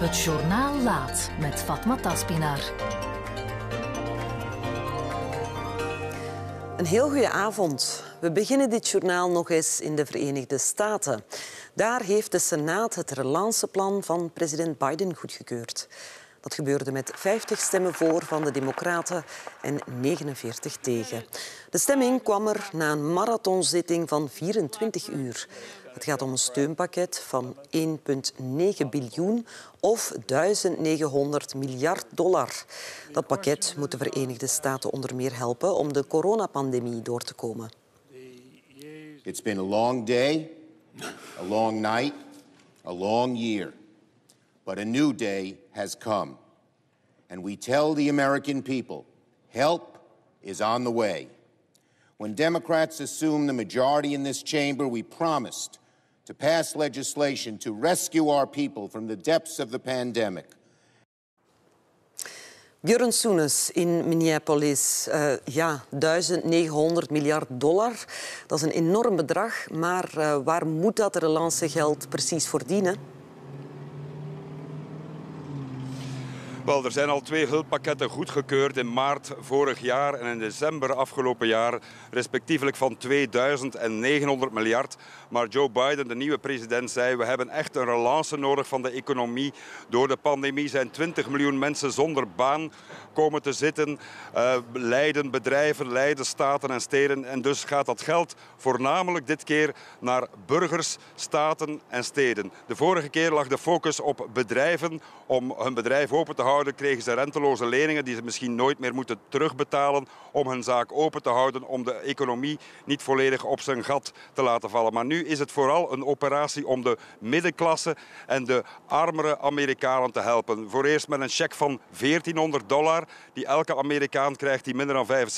Het journaal laat met Fatma Taspinar. Een heel goede avond. We beginnen dit journaal nog eens in de Verenigde Staten. Daar heeft de Senaat het relanceplan van president Biden goedgekeurd. Dat gebeurde met 50 stemmen voor van de Democraten en 49 tegen. De stemming kwam er na een marathonzitting van 24 uur. Het gaat om een steunpakket van 1,9 biljoen of 1900 miljard dollar. Dat pakket moet de Verenigde Staten onder meer helpen om de coronapandemie door te komen. It's been a long day, a long night, a long year. But a new day has come. And we tell the American people help is on the way. When Democrats assumed the majority in this chamber, we promised to pass legislation to rescue our people from the depths of the pandemic. Björn Soenes in Minneapolis. Uh, ja, 1900 miljard dollar. Dat is een enorm bedrag. Maar uh, waar moet dat relancegeld precies voor dienen? Er zijn al twee hulppakketten goedgekeurd in maart vorig jaar en in december afgelopen jaar, respectievelijk van 2000 en 900 miljard. Maar Joe Biden, de nieuwe president, zei we hebben echt een relance nodig van de economie. Door de pandemie zijn 20 miljoen mensen zonder baan komen te zitten. Uh, leiden bedrijven, leiden staten en steden. En dus gaat dat geld voornamelijk dit keer naar burgers, staten en steden. De vorige keer lag de focus op bedrijven om hun bedrijf open te houden. Kregen ze renteloze leningen die ze misschien nooit meer moeten terugbetalen om hun zaak open te houden. Om de economie niet volledig op zijn gat te laten vallen. Maar nu is het vooral een operatie om de middenklasse en de armere Amerikanen te helpen. Voor eerst met een cheque van 1400 dollar die elke Amerikaan krijgt die minder dan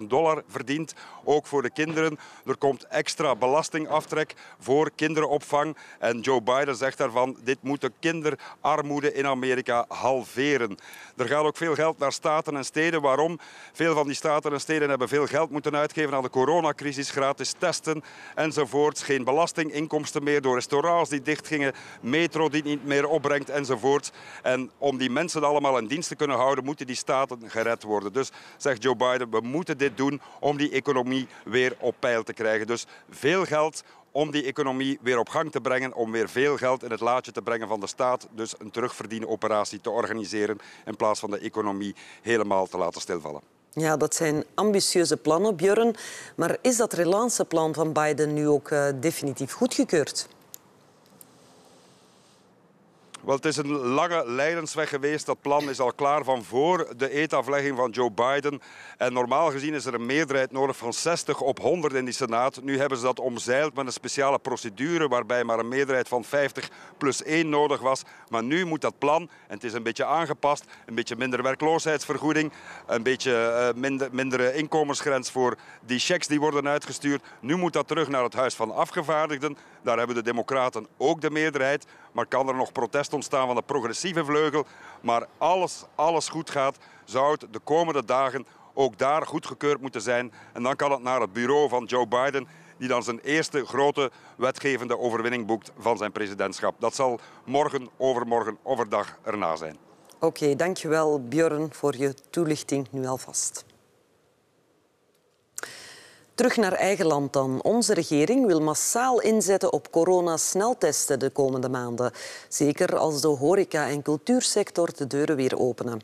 75.000 dollar verdient. Ook voor de kinderen. Er komt extra belastingaftrek voor kinderopvang. En Joe Biden zegt daarvan, dit moet de kinderarmoede in Amerika halveren. Er gaat ook veel geld naar staten en steden. Waarom? Veel van die staten en steden hebben veel geld moeten uitgeven aan de coronacrisis, gratis testen enzovoort. Geen belastinginkomsten meer door restaurants die dichtgingen, metro die niet meer opbrengt enzovoort. En om die mensen allemaal in dienst te kunnen houden, moeten die staten gered worden. Dus zegt Joe Biden, we moeten dit doen om die economie weer op peil te krijgen. Dus veel geld om die economie weer op gang te brengen, om weer veel geld in het laadje te brengen van de staat. Dus een terugverdienoperatie te organiseren in plaats van de economie helemaal te laten stilvallen. Ja, dat zijn ambitieuze plannen, Björn. Maar is dat relanceplan van Biden nu ook uh, definitief goedgekeurd? Wel, het is een lange leidensweg geweest. Dat plan is al klaar van voor de eetaflegging van Joe Biden. En normaal gezien is er een meerderheid nodig van 60 op 100 in die Senaat. Nu hebben ze dat omzeild met een speciale procedure waarbij maar een meerderheid van 50 plus 1 nodig was. Maar nu moet dat plan, en het is een beetje aangepast, een beetje minder werkloosheidsvergoeding, een beetje uh, minder, mindere inkomensgrens voor die checks die worden uitgestuurd. Nu moet dat terug naar het Huis van Afgevaardigden. Daar hebben de Democraten ook de meerderheid. Maar kan er nog protest ontstaan van de progressieve vleugel? Maar alles, alles goed gaat, zou het de komende dagen ook daar goedgekeurd moeten zijn. En dan kan het naar het bureau van Joe Biden, die dan zijn eerste grote wetgevende overwinning boekt van zijn presidentschap. Dat zal morgen, overmorgen, overdag erna zijn. Oké, dankjewel Björn voor je toelichting nu alvast. Terug naar eigen land dan. Onze regering wil massaal inzetten op corona-sneltesten de komende maanden. Zeker als de horeca- en cultuursector de deuren weer openen.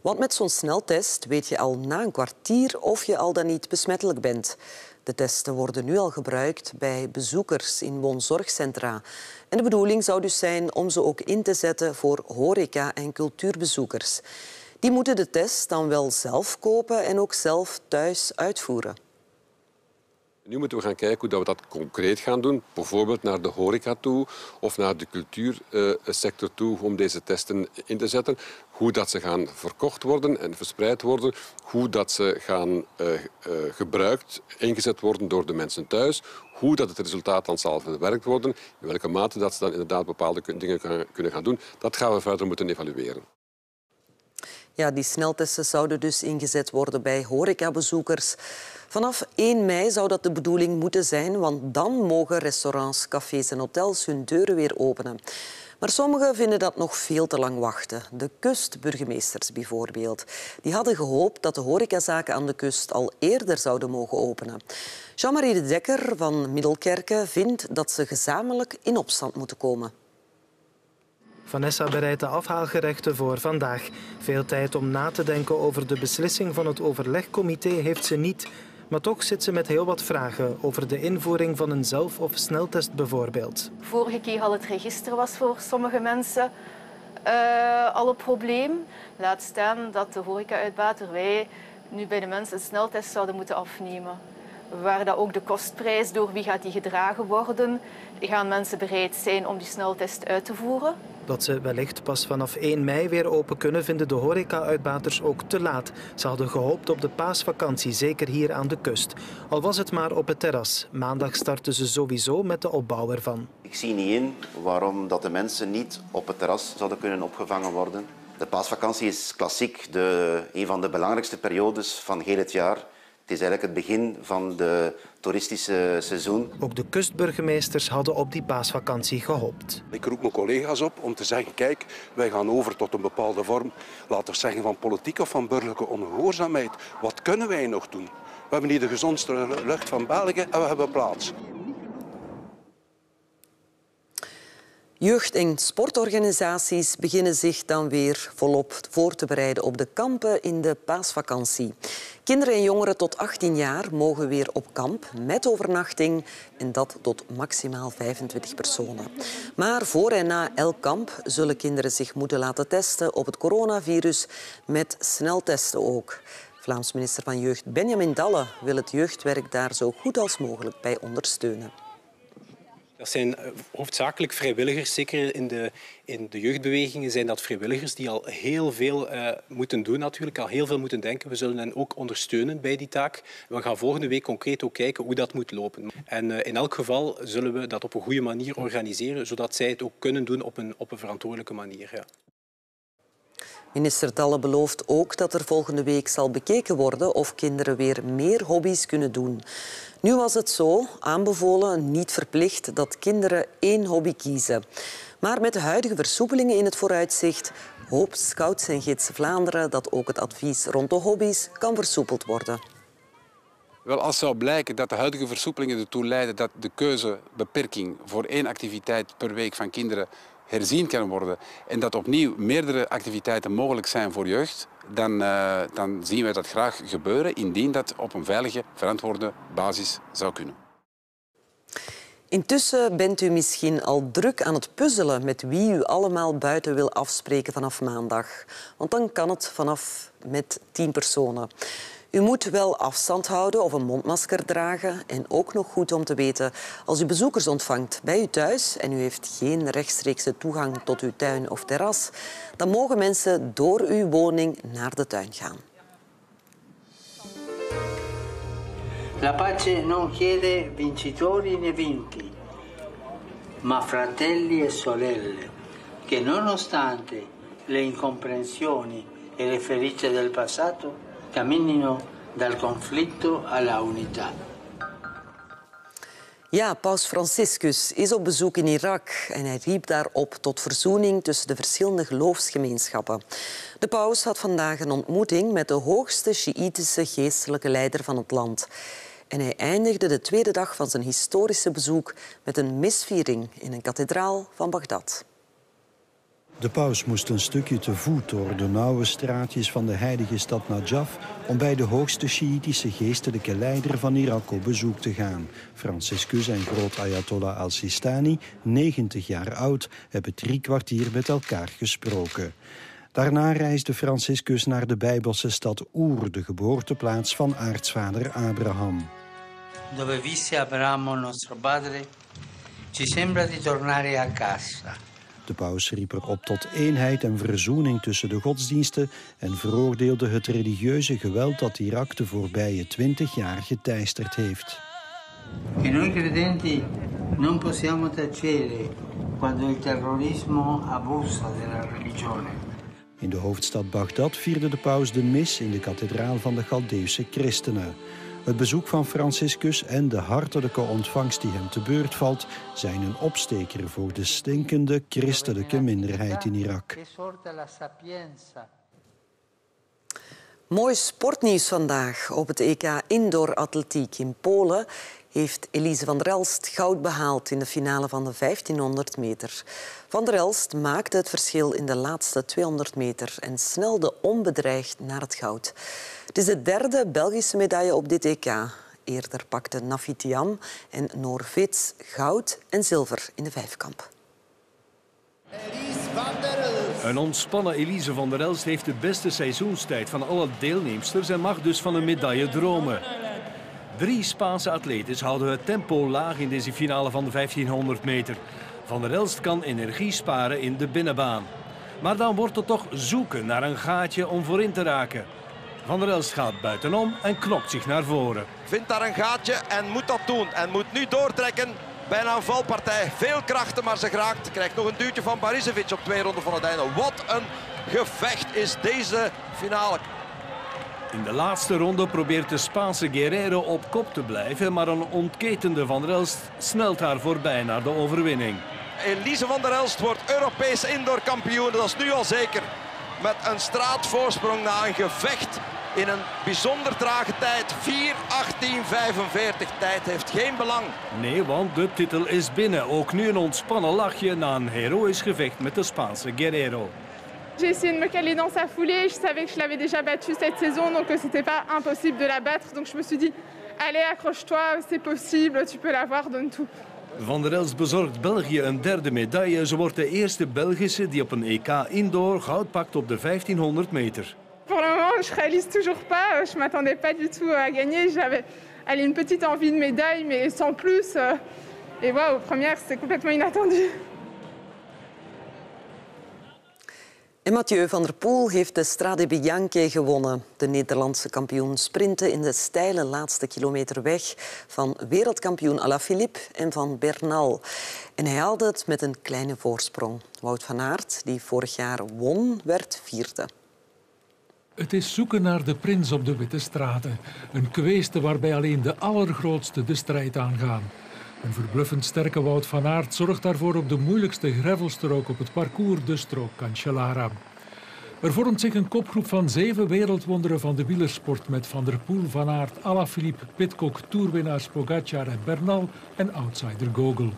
Want met zo'n sneltest weet je al na een kwartier of je al dan niet besmettelijk bent. De testen worden nu al gebruikt bij bezoekers in woonzorgcentra. En de bedoeling zou dus zijn om ze ook in te zetten voor horeca- en cultuurbezoekers. Die moeten de test dan wel zelf kopen en ook zelf thuis uitvoeren. Nu moeten we gaan kijken hoe we dat concreet gaan doen. Bijvoorbeeld naar de horeca toe of naar de cultuursector toe om deze testen in te zetten. Hoe dat ze gaan verkocht worden en verspreid worden. Hoe dat ze gaan uh, uh, gebruikt, ingezet worden door de mensen thuis. Hoe dat het resultaat dan zal verwerkt worden. In welke mate dat ze dan inderdaad bepaalde dingen kunnen gaan doen. Dat gaan we verder moeten evalueren. Ja, die sneltesten zouden dus ingezet worden bij horecabezoekers. Vanaf 1 mei zou dat de bedoeling moeten zijn, want dan mogen restaurants, cafés en hotels hun deuren weer openen. Maar sommigen vinden dat nog veel te lang wachten. De kustburgemeesters bijvoorbeeld. Die hadden gehoopt dat de horecazaken aan de kust al eerder zouden mogen openen. Jean-Marie de Dekker van Middelkerken vindt dat ze gezamenlijk in opstand moeten komen. Vanessa bereidt de afhaalgerechten voor vandaag. Veel tijd om na te denken over de beslissing van het overlegcomité heeft ze niet. Maar toch zit ze met heel wat vragen over de invoering van een zelf- of sneltest bijvoorbeeld. Vorige keer al het register was voor sommige mensen uh, al een probleem. Laat staan dat de horeca-uitbater wij nu bij de mensen een sneltest zouden moeten afnemen. Waar dat ook de kostprijs, door wie gaat die gedragen worden, gaan mensen bereid zijn om die sneltest uit te voeren. Dat ze wellicht pas vanaf 1 mei weer open kunnen, vinden de horeca-uitbaters ook te laat. Ze hadden gehoopt op de paasvakantie, zeker hier aan de kust. Al was het maar op het terras. Maandag starten ze sowieso met de opbouw ervan. Ik zie niet in waarom dat de mensen niet op het terras zouden kunnen opgevangen worden. De paasvakantie is klassiek de, een van de belangrijkste periodes van heel het jaar. Het is eigenlijk het begin van de toeristische seizoen. Ook de kustburgemeesters hadden op die paasvakantie gehoopt. Ik roep mijn collega's op om te zeggen, kijk, wij gaan over tot een bepaalde vorm, laten we zeggen van politiek of van burgerlijke ongehoorzaamheid. Wat kunnen wij nog doen? We hebben hier de gezondste lucht van België en we hebben plaats. Jeugd- en sportorganisaties beginnen zich dan weer volop voor te bereiden op de kampen in de paasvakantie. Kinderen en jongeren tot 18 jaar mogen weer op kamp met overnachting en dat tot maximaal 25 personen. Maar voor en na elk kamp zullen kinderen zich moeten laten testen op het coronavirus met sneltesten ook. Vlaams minister van Jeugd Benjamin Dalle wil het jeugdwerk daar zo goed als mogelijk bij ondersteunen. Dat zijn eh, hoofdzakelijk vrijwilligers. Zeker in de, in de jeugdbewegingen zijn dat vrijwilligers die al heel veel uh, moeten doen natuurlijk, al heel veel moeten denken. We zullen hen ook ondersteunen bij die taak. We gaan volgende week concreet ook kijken hoe dat moet lopen. En uh, in elk geval zullen we dat op een goede manier organiseren, zodat zij het ook kunnen doen op een, op een verantwoordelijke manier. Ja. Minister Dalle belooft ook dat er volgende week zal bekeken worden of kinderen weer meer hobby's kunnen doen. Nu was het zo, aanbevolen, niet verplicht, dat kinderen één hobby kiezen. Maar met de huidige versoepelingen in het vooruitzicht hoopt Scouts en Gids Vlaanderen dat ook het advies rond de hobby's kan versoepeld worden. Wel, als zou blijken dat de huidige versoepelingen ertoe leiden dat de keuzebeperking voor één activiteit per week van kinderen herzien kan worden en dat opnieuw meerdere activiteiten mogelijk zijn voor jeugd, dan, uh, dan zien wij dat graag gebeuren indien dat op een veilige, verantwoorde basis zou kunnen. Intussen bent u misschien al druk aan het puzzelen met wie u allemaal buiten wil afspreken vanaf maandag. Want dan kan het vanaf met tien personen. U moet wel afstand houden of een mondmasker dragen. En ook nog goed om te weten, als u bezoekers ontvangt bij u thuis en u heeft geen rechtstreekse toegang tot uw tuin of terras, dan mogen mensen door uw woning naar de tuin gaan. La pace non chiede vincitori né vinti, ma fratelli e sorelle, che nonostante le incomprensioni e le ferite del passato, camminino dal conflitto alla unità. Ja, paus Franciscus is op bezoek in Irak en hij riep daarop tot verzoening tussen de verschillende geloofsgemeenschappen. De paus had vandaag een ontmoeting met de hoogste Sjiïtische geestelijke leider van het land. En hij eindigde de tweede dag van zijn historische bezoek met een misviering in een kathedraal van Bagdad. De paus moest een stukje te voet door de nauwe straatjes van de heilige stad Najaf om bij de hoogste Sjiitische geestelijke leider van Irak op bezoek te gaan. Franciscus en groot Ayatollah al-Sistani, 90 jaar oud, hebben drie kwartier met elkaar gesproken. Daarna reisde Franciscus naar de Bijbelse stad Oer, de geboorteplaats van aartsvader Abraham. Dove visse Abramo nostro padre, ci sembra di tornare a casa. De paus riep erop tot eenheid en verzoening tussen de godsdiensten en veroordeelde het religieuze geweld dat Irak de voorbije twintig jaar geteisterd heeft. E noi credenti non possiamo tacere quando il terrorismo abusa della religione. In de hoofdstad Bagdad vierde de paus de mis in de kathedraal van de Galdeeuwse christenen. Het bezoek van Franciscus en de hartelijke ontvangst die hem te beurt valt... zijn een opsteker voor de stinkende christelijke minderheid in Irak. Mooi sportnieuws vandaag. Op het EK Indoor Atletiek in Polen heeft Elise van der Elst goud behaald in de finale van de 1500 meter. Van der Elst maakte het verschil in de laatste 200 meter en snelde onbedreigd naar het goud. Het is de derde Belgische medaille op dit EK. Eerder pakten Nafitiam en Noor Vits goud en zilver in de vijfkamp. Een ontspannen Elise van der Elst heeft de beste seizoenstijd van alle deelnemsters en mag dus van een medaille dromen. Drie Spaanse atletes houden het tempo laag in deze finale van de 1500 meter. Van der Elst kan energie sparen in de binnenbaan. Maar dan wordt het toch zoeken naar een gaatje om voorin te raken. Van der Elst gaat buitenom en knokt zich naar voren. Vindt daar een gaatje en moet dat doen. En moet nu doortrekken. Bijna een valpartij. Veel krachten, maar ze geraakt. Krijgt nog een duwtje van Barisevic op twee ronden van het einde. Wat een gevecht is deze finale. In de laatste ronde probeert de Spaanse Guerrero op kop te blijven, maar een ontketende Van der Elst snelt haar voorbij naar de overwinning. Elise van der Elst wordt Europees indoorkampioen, dat is nu al zeker. Met een straatvoorsprong na een gevecht in een bijzonder trage tijd. 4.18.45. Tijd heeft geen belang. Nee, want de titel is binnen. Ook nu een ontspannen lachje na een heroïsch gevecht met de Spaanse Guerrero. J'ai essayé de me caler dans sa foulée. Je savais que je l'avais déjà battue cette saison, donc c'était pas impossible de la battre. Donc je me suis dit, allez, accroche-toi, c'est possible, tu peux l'avoir, donne tout. Van der Elst bezorgt België een derde medaille. Ze wordt de eerste Belgische die op een EK indoor goud pakt op de 1500 meter. Pour le moment, je réalise toujours pas. Je m'attendais pas du tout à gagner. J'avais une petite envie de médaille, mais sans plus. Et waouh, première, c'est complètement inattendu. En Mathieu van der Poel heeft de Strade Bianche gewonnen. De Nederlandse kampioen sprinten in de steile laatste kilometer weg van wereldkampioen Alaphilippe en van Bernal. En hij haalde het met een kleine voorsprong. Wout van Aert, die vorig jaar won, werd vierde. Het is zoeken naar de prins op de Witte Straten. Een kweeste waarbij alleen de allergrootste de strijd aangaan. Een verbluffend sterke Wout van Aert zorgt daarvoor op de moeilijkste gravelstrook op het parcours, de strook Cancellara. Er vormt zich een kopgroep van zeven wereldwonderen van de wielersport met Van der Poel, Van Aert, Alaphilippe, Pitcock, toerwinnaars Pogacar en Bernal en outsider Gogel.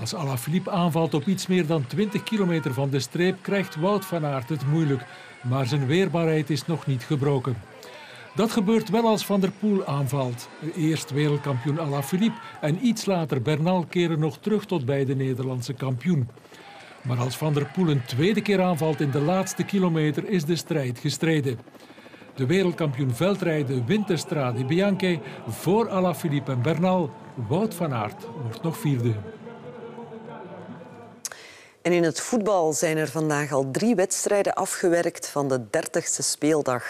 Als Alaphilippe aanvalt op iets meer dan 20 kilometer van de streep, krijgt Wout van Aert het moeilijk. Maar zijn weerbaarheid is nog niet gebroken. Dat gebeurt wel als Van der Poel aanvalt. Eerst wereldkampioen Alaphilippe en iets later Bernal keren nog terug tot bij de Nederlandse kampioen. Maar als Van der Poel een tweede keer aanvalt in de laatste kilometer is de strijd gestreden. De wereldkampioen veldrijden wint de Strade Bianche voor Alaphilippe en Bernal. Wout van Aert wordt nog vierde. En in het voetbal zijn er vandaag al drie wedstrijden afgewerkt van de 30ste speeldag.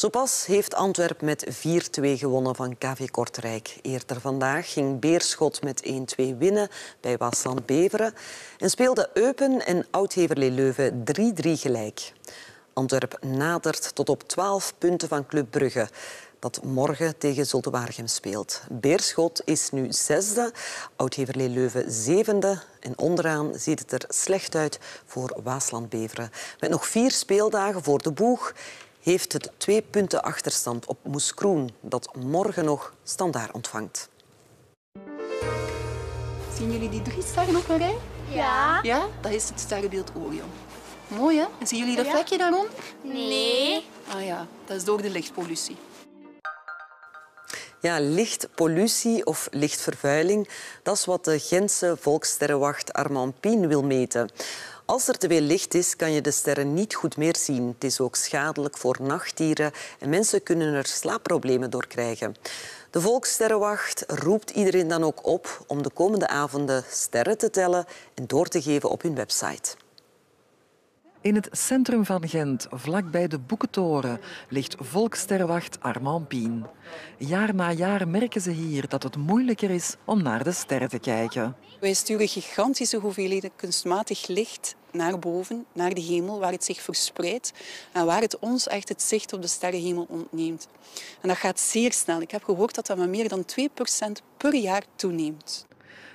Zo pas heeft Antwerp met 4-2 gewonnen van KV Kortrijk. Eerder vandaag ging Beerschot met 1-2 winnen bij Waasland Beveren en speelde Eupen en Oudheverlee Leuven 3-3 gelijk. Antwerp nadert tot op 12 punten van Club Brugge dat morgen tegen Zulte Waregem speelt. Beerschot is nu zesde, Oudheverlee Leuven zevende en onderaan ziet het er slecht uit voor Waasland Beveren. Met nog vier speeldagen voor de boeg heeft het twee punten achterstand op Moeskroen, dat morgen nog standaard ontvangt. Zien jullie die drie sterren op een rij? Ja. Ja, dat is het sterrenbeeld Orion. Mooi, hè? En zien jullie dat vlekje daaronder? Nee. Ah ja, dat is door de lichtpollutie. Ja, lichtpollutie of lichtvervuiling, dat is wat de Gentse volkssterrenwacht Armand Pien wil meten. Als er te veel licht is, kan je de sterren niet goed meer zien. Het is ook schadelijk voor nachtdieren en mensen kunnen er slaapproblemen door krijgen. De Volkssterrenwacht roept iedereen dan ook op om de komende avonden sterren te tellen en door te geven op hun website. In het centrum van Gent, vlakbij de Boekentoren, ligt Volkssterrenwacht Armand Pien. Jaar na jaar merken ze hier dat het moeilijker is om naar de sterren te kijken. Wij sturen gigantische hoeveelheden kunstmatig licht naar boven, naar de hemel, waar het zich verspreidt en waar het ons echt het zicht op de sterrenhemel ontneemt. En dat gaat zeer snel. Ik heb gehoord dat dat met meer dan 2% per jaar toeneemt.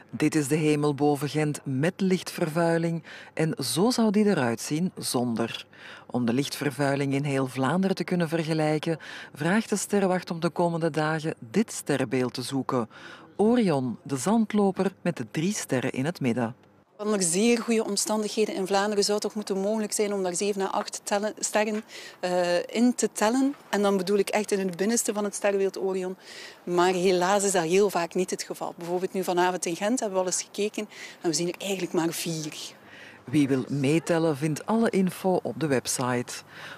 Dit is de hemel boven Gent met lichtvervuiling en zo zou die eruit zien zonder. Om de lichtvervuiling in heel Vlaanderen te kunnen vergelijken, vraagt de sterrenwacht om de komende dagen dit sterrenbeeld te zoeken. Orion, de zandloper met de drie sterren in het midden. Onder zeer goede omstandigheden in Vlaanderen zou het toch moeten mogelijk zijn om daar zeven à acht tellen, sterren uh, in te tellen. En dan bedoel ik echt in het binnenste van het sterrenbeeld Orion. Maar helaas is dat heel vaak niet het geval. Bijvoorbeeld nu vanavond in Gent hebben we al eens gekeken en we zien er eigenlijk maar vier. Wie wil meetellen vindt alle info op de website.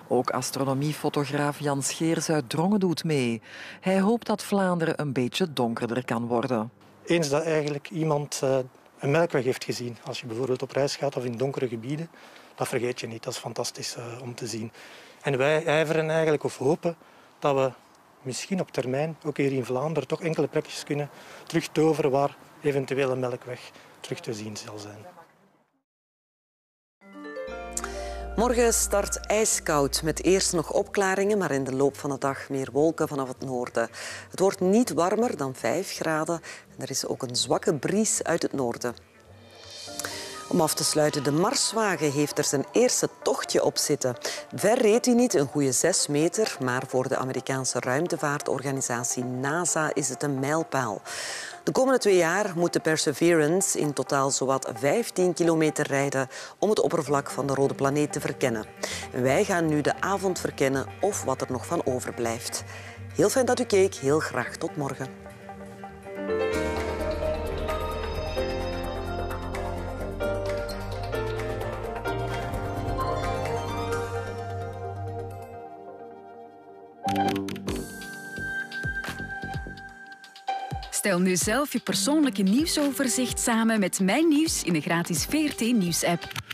Ook astronomiefotograaf Jan Scheers uit Drongen doet mee. Hij hoopt dat Vlaanderen een beetje donkerder kan worden. Eens dat eigenlijk iemand uh, een melkweg heeft gezien, als je bijvoorbeeld op reis gaat of in donkere gebieden, dat vergeet je niet. Dat is fantastisch uh, om te zien. En wij ijveren eigenlijk of hopen dat we misschien op termijn, ook hier in Vlaanderen, toch enkele plekjes kunnen terugtoveren waar eventueel een melkweg terug te zien zal zijn. Morgen start ijskoud met eerst nog opklaringen, maar in de loop van de dag meer wolken vanaf het noorden. Het wordt niet warmer dan 5 graden en er is ook een zwakke bries uit het noorden. Om af te sluiten, de Marswagen heeft er zijn eerste tochtje op zitten. Ver reed hij niet, een goede 6 meter, maar voor de Amerikaanse ruimtevaartorganisatie NASA is het een mijlpaal. De komende twee jaar moet de Perseverance in totaal zowat 15 kilometer rijden om het oppervlak van de rode planeet te verkennen. wij gaan nu de avond verkennen of wat er nog van overblijft. Heel fijn dat u keek. Heel graag tot morgen. Stel nu zelf je persoonlijke nieuwsoverzicht samen met Mijn Nieuws in de gratis VRT Nieuws-app.